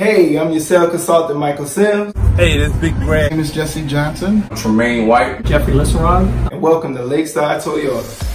Hey, I'm your sales consultant, Michael Sims. Hey, this is Big Brad. My name is Jesse Johnson. I'm Tremaine White. Jeffrey Lisseron. And welcome to Lakeside Toyota.